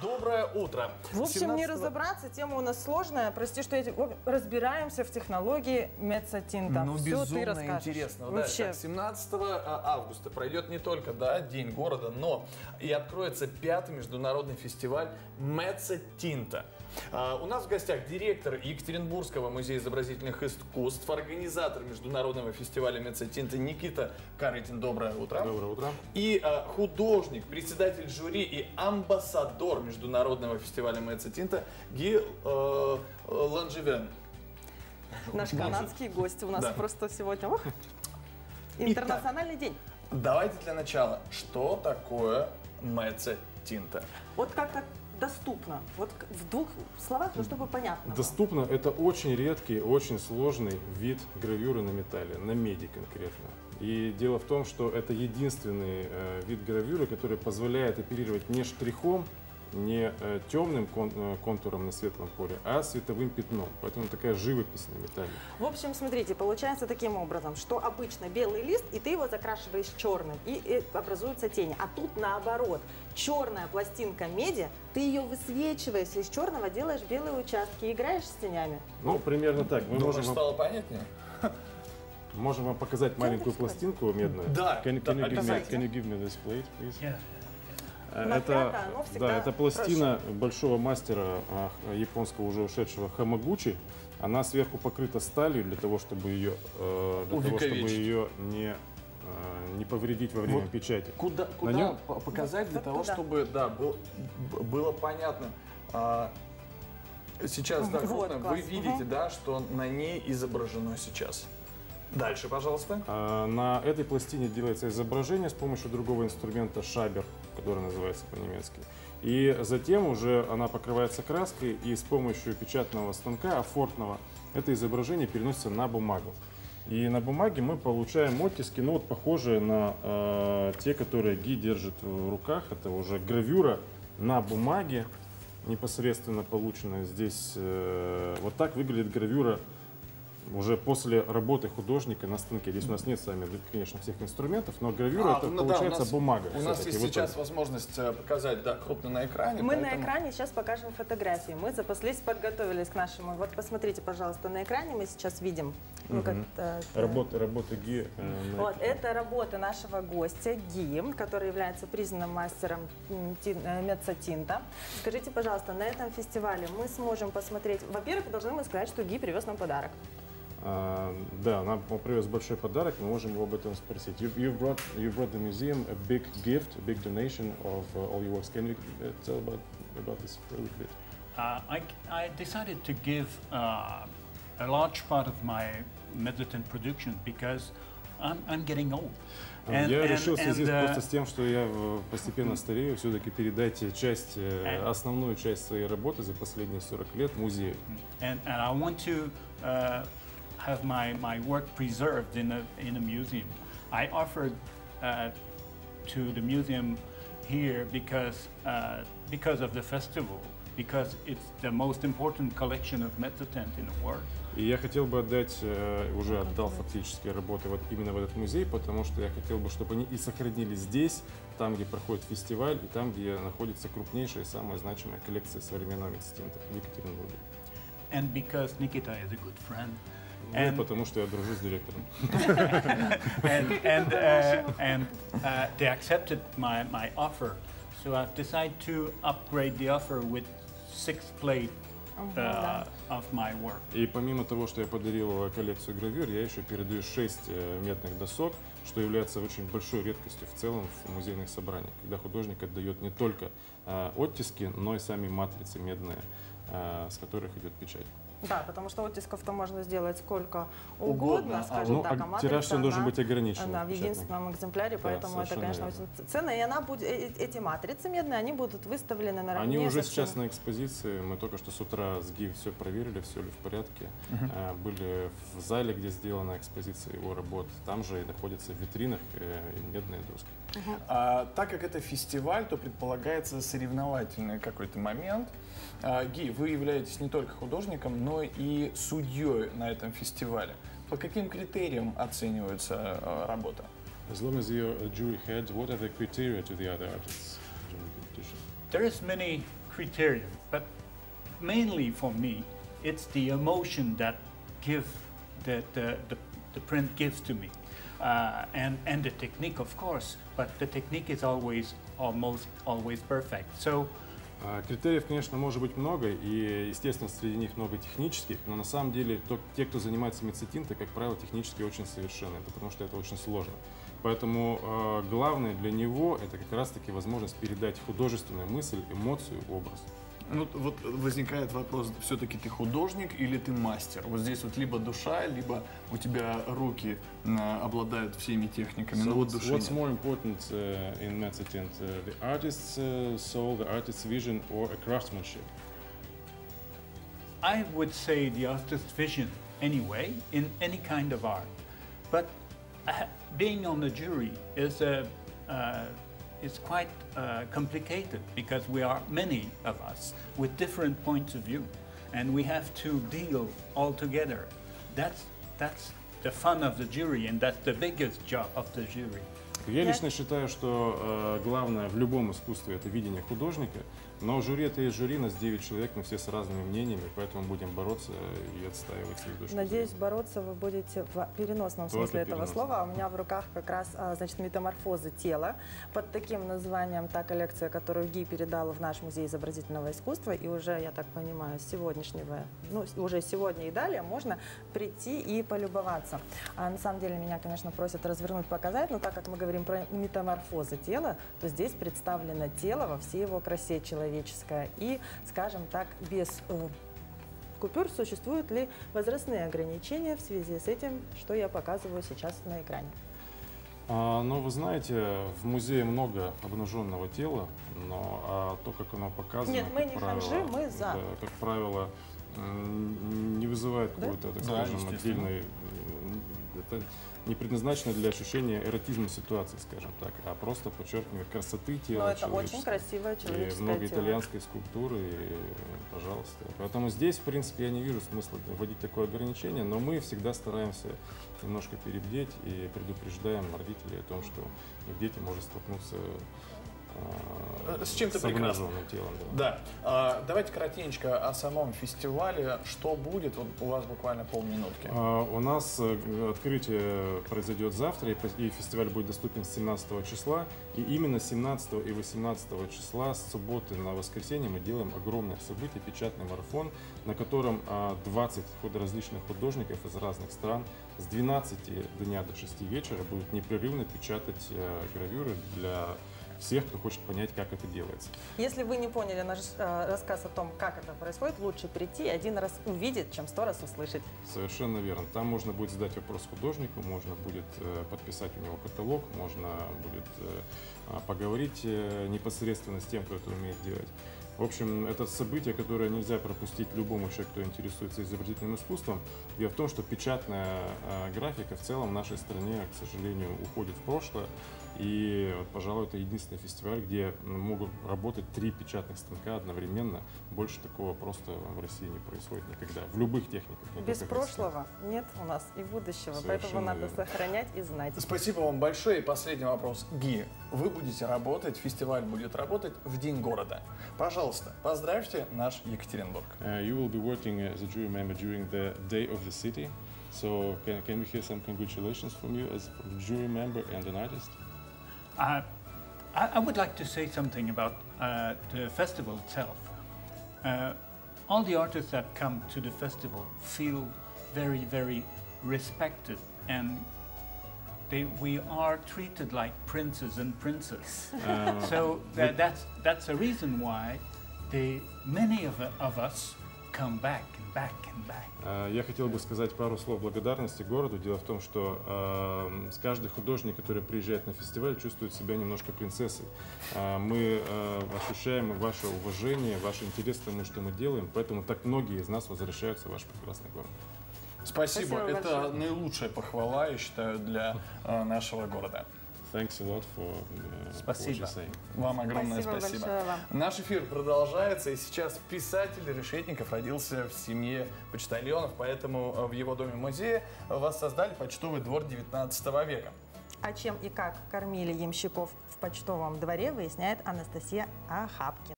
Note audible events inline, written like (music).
Доброе утро. В общем, 17 не разобраться, тема у нас сложная. Прости, что я... Разбираемся в технологии мецатинта. Ну, Все безумно ты расскажешь. интересно. Да, Вообще. так, 17 августа пройдет не только да, День города, но и откроется пятый международный фестиваль Меца Тинта. А, у нас в гостях директор Екатеринбургского музея изобразительных искусств, организатор международного фестиваля Меца Тинта Никита Карытин. Доброе утро. Доброе утро. И а, художник, председатель жюри и амбассадор международного фестиваля Меца Тинта Ги э, Ланжевен. Наш канадский гость у нас Да. просто сегодня. Ух. Интернациональный день. Давайте для начала, что такое Меца Тинта? Вот как-то доступно. Вот в двух словах, ну чтобы понятно. Доступно это очень редкий, очень сложный вид гравюры на металле, на меди конкретно. И дело в том, что это единственный э, вид гравюры, который позволяет оперировать не штрихом, не э, темным э, контуром на светлом поле, а световым пятном. Поэтому такая живопись на металле. В общем, смотрите, получается таким образом, что обычно белый лист, и ты его закрашиваешь черным, и, э, образуются тени. А тут наоборот, черная пластинка меди, ты ее высвечиваешь, из черного делаешь белые участки, и играешь с тенями. Ну, примерно так. Мы Думаешь, можем стало понятнее? можем вам показать маленькую пластинку медную. Да, Can, да, can, you give me, обязательно. can you give me this plate, please? Yeah. Э, Это, да, это пластина большого мастера а, японского уже ушедшего Хамагучи. Она сверху покрыта сталью для того, чтобы ее, э, для того, чтобы ее не, э, не повредить во время Вот печати. Куда, куда нем- по- показать для Вот того, туда. чтобы да, был- было понятно? А, сейчас, да, Вот, крупно, вы видите, Мгм. да, что на ней изображено сейчас. Дальше, пожалуйста. А, На этой пластине делается изображение с помощью другого инструмента шабер, который называется по-немецки. И затем уже она покрывается краской, и с помощью печатного станка, афортного, это изображение переносится на бумагу. И на бумаге мы получаем оттиски, ну вот похожие на э, те, которые Ги держит в руках. Это уже гравюра на бумаге, непосредственно полученная здесь. э, вот так выглядит гравюра уже после работы художника на станке. Здесь у нас нет с вами, конечно, всех инструментов, но гравюра А, это ну да, у получается нас- бумага. У нас есть вот сейчас так. возможность э, показать, да, крупно на экране. Мы на поэтому- экране сейчас покажем фотографии. Мы запаслись, подготовились к нашему. Вот посмотрите, пожалуйста, на экране мы сейчас видим. ну, как, э, Работа, работа Ги. э, на Вот, это работа нашего гостя Ги, который является признанным мастером тин- э, мецатинта. Скажите, пожалуйста, на этом фестивале мы сможем посмотреть... Во-первых, должны мы сказать, что Ги привез нам подарок. А, да, нам привез большой подарок, мы можем его об этом спросить. You, you, brought, you brought the museum a big gift, a big donation of uh, all your works. Can you uh, tell about, about this a little bit? Uh, I, I decided to give uh, a large part of my Mediterranean production because I'm, I'm getting old. And- я and- решил в связи and, uh, просто с тем, что я э, постепенно старею, все-таки передайте часть, э, And- основную часть своей работы за последние 40 лет музею. and, and I want to uh, have my, my work preserved in a, in a museum. I offered uh, to the museum here because, uh, because of the festival, because it's the most important collection of Mezzotent in the world. И я хотел бы отдать, э, уже отдал фактически работы вот именно в этот музей, потому что я хотел бы, чтобы они и сохранились здесь, там, где проходит фестиваль, и там, где находится крупнейшая и самая значимая коллекция современного медстинта в Екатеринбурге. And because Nikita is a good friend. Ну, и And, потому что я дружу с директором. and, and, uh, and uh, they accepted my, my offer. So I've decided to upgrade the offer with six plate uh, of my work. И помимо того, что я подарил коллекцию гравюр, я еще передаю 6 медных досок, что является очень большой редкостью в целом в музейных собраниях, когда художник отдает не только э, оттиски, но и сами матрицы медные, э, с которых идет печать. Да, потому что оттисков-то можно сделать сколько Угодно, угодно, а скажем Ну, так. а матрица, тираж он должен она- быть ограничен. Она в единственном экземпляре, поэтому это, конечно, верно. очень ценно. И она будет, э- э- эти матрицы медные, они будут выставлены на Они уже сейчас на экспозиции. Мы только что с утра с ГИ все проверили, все ли в порядке. Э, Были в зале, где сделана экспозиция его работ. Там же и находятся в витринах и медные доски. А, так как это фестиваль, то предполагается соревновательный какой-то момент. А, Ги, вы являетесь не только художником, но и судьей на этом фестивале. По каким критериям оценивается а, работа? As long as you're a jury head, what are the criteria to the other artists during the competition? there is many criteria, but mainly for me, it's the emotion that give that the, the, the print gives to me. Uh, and, and the technique, of course, but the technique is always, almost always perfect. So А, Критериев, конечно, может быть много, и, естественно, среди них много технических, но на самом деле то- те, кто занимается мецетинтой, как правило, технически очень совершенны, потому что это очень сложно. Поэтому э, главное для него это как раз-таки возможность передать художественную мысль, эмоцию, образ. Ну, вот возникает вопрос, все-таки ты художник или ты мастер? Вот здесь вот либо душа, либо у тебя руки обладают всеми техниками, So но вот what's, души what's нет. more important uh, in mezzetint, uh, the artist's uh, soul, the artist's vision, or a craftsmanship? I would say the artist's vision anyway in any kind of art. But uh, being on the jury is a uh, is quite uh, complicated because we are many of us with different points of view, and we have to deal all together. That's that's the fun of the jury, and that's the biggest job of the jury. Я Я- лично считаю, что э, главное в любом искусстве это видение художника, но жюри это и жюри, нас 9 человек, мы все с разными мнениями, поэтому будем бороться и отстаивать свои точки Надеюсь, зрения. бороться вы будете в переносном Только смысле этого переносном. слова. А У меня в руках как раз, а, значит, метаморфозы тела. Под таким названием та коллекция, которую ГИ передала в наш музей изобразительного искусства. И уже, я так понимаю, с сегодняшнего, ну, уже сегодня и далее можно прийти и полюбоваться. А на самом деле меня, конечно, просят развернуть, показать, но так как мы говорим про метаморфозы тела, то здесь представлено тело во всей его красе человеческое. И, скажем так, без э, купюр существуют ли возрастные ограничения в связи с этим, что я показываю сейчас на экране. А, ну, вы знаете, в музее много обнаженного тела, но а, то, как оно показано, Нет, мы как не правило, ханжи, мы за. да, как правило, не вызывает Да? какой-то, так Да, скажем, отдельной... Это не предназначено для ощущения эротизма ситуации, скажем так, а просто подчеркивание красоты тела Но это очень красивое И человеческое много тело. итальянской скульптуры, и, пожалуйста. Поэтому здесь, в принципе, я не вижу смысла вводить такое ограничение, но мы всегда стараемся немножко перебдеть и предупреждаем родителей о том, что их дети может столкнуться С чем-то прекрасным. телом. да. Да. А, давайте коротенько о самом фестивале. Что будет? У вас буквально полминутки. А, У нас э, открытие произойдет завтра, и фестиваль будет доступен с 17 числа. И именно 17 и 18 числа, с субботы на воскресенье, мы делаем огромное событие, печатный марафон, на котором а, 20 худо- различных художников из разных стран с 12 дня до 6 вечера будут непрерывно печатать э, гравюры для всех, кто хочет понять, как это делается. Если вы не поняли наш э, рассказ о том, как это происходит, лучше прийти и один раз увидеть, чем сто раз услышать. Совершенно верно. Там можно будет задать вопрос художнику, можно будет э, подписать у него каталог, можно будет э, а, поговорить э, непосредственно с тем, кто это умеет делать. В общем, это событие, которое нельзя пропустить любому человеку, кто интересуется изобразительным искусством. Дело в том, что печатная э, графика в целом в нашей стране, к сожалению, уходит в прошлое. И, вот, пожалуй, это единственный фестиваль, где могут работать три печатных станка одновременно. Больше такого просто в России не происходит никогда. В любых техниках. не Без прошлого нет у нас и будущего, Совершенно поэтому надо верно. сохранять и знать. Спасибо вам большое. И последний вопрос. Ги, вы будете работать, фестиваль будет работать в День города. Пожалуйста, поздравьте наш Екатеринбург. Uh, you will be working as a jury member during the Day of the City. So can, can we hear some congratulations from you as a jury member and an artist? Uh, I, I would like to say something about uh, the festival itself. Uh, all the artists that come to the festival feel very, very respected, and they, we are treated like princes and princesses. (laughs) Uh, so tha- that's that's a reason why they, many of, of us come back and back and back. Uh, Я хотел бы сказать пару слов благодарности городу. Дело в том, что э, с каждый художник, который приезжает на фестиваль, чувствует себя немножко принцессой. Э, мы э, ощущаем ваше уважение, ваш интерес к тому, что мы делаем, поэтому так многие из нас возвращаются в ваш прекрасный город. Спасибо. Спасибо Это большое. наилучшая похвала, я считаю, для э, нашего города. Thanks a lot for uh, what Спасибо. you're saying. Вам огромное Спасибо спасибо. большое вам. Наш эфир продолжается, и сейчас писатель Решетников родился в семье почтальонов, поэтому э, в его доме-музее воссоздали почтовый двор 19 века. А чем и как кормили ямщиков в почтовом дворе, выясняет Анастасия Ахапкина.